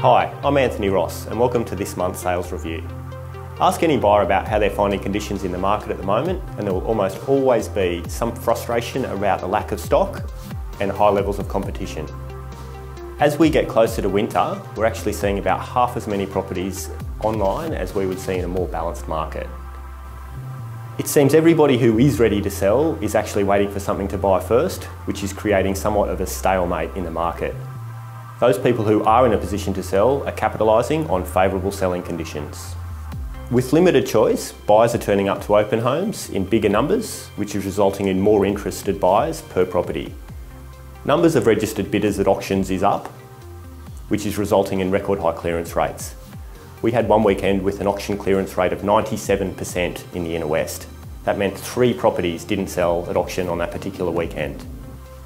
Hi, I'm Anthony Ross and welcome to this month's sales review. Ask any buyer about how they're finding conditions in the market at the moment and there will almost always be some frustration about the lack of stock and high levels of competition. As we get closer to winter, we're actually seeing about half as many properties online as we would see in a more balanced market. It seems everybody who is ready to sell is actually waiting for something to buy first, which is creating somewhat of a stalemate in the market. Those people who are in a position to sell are capitalising on favourable selling conditions. With limited choice, buyers are turning up to open homes in bigger numbers, which is resulting in more interested buyers per property. Numbers of registered bidders at auctions is up, which is resulting in record high clearance rates. We had one weekend with an auction clearance rate of 97% in the Inner West. That meant three properties didn't sell at auction on that particular weekend.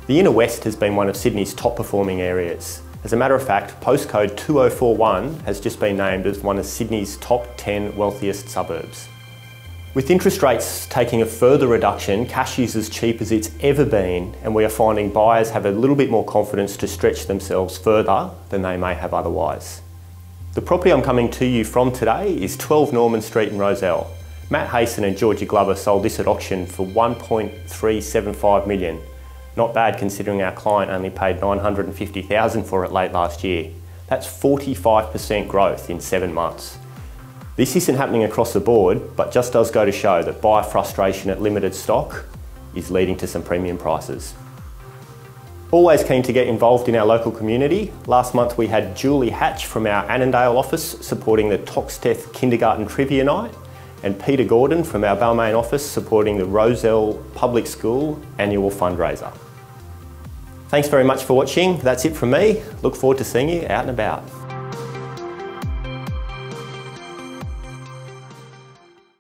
The Inner West has been one of Sydney's top performing areas, as a matter of fact, postcode 2041 has just been named as one of Sydney's top 10 wealthiest suburbs. With interest rates taking a further reduction, cash is as cheap as it's ever been, and we are finding buyers have a little bit more confidence to stretch themselves further than they may have otherwise. The property I'm coming to you from today is 12 Norman Street in Rozelle. Matt Hayson and Georgia Glover sold this at auction for 1.375 million, not bad considering our client only paid 950,000 for it late last year. That's 45% growth in seven months. This isn't happening across the board, but just does go to show that buyer frustration at limited stock is leading to some premium prices. Always keen to get involved in our local community. Last month we had Julie Hatch from our Annandale office supporting the Toxteth Kindergarten Trivia Night and Peter Gordon from our Balmain office supporting the Rozelle Public School annual fundraiser. Thanks very much for watching. That's it from me. Look forward to seeing you out and about.